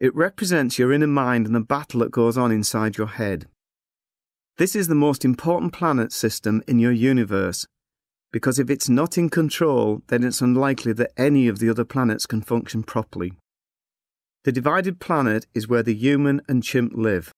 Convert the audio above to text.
It represents your inner mind and the battle that goes on inside your head. This is the most important planet system in your universe, because if it's not in control, then it's unlikely that any of the other planets can function properly. The divided planet is where the human and chimp live.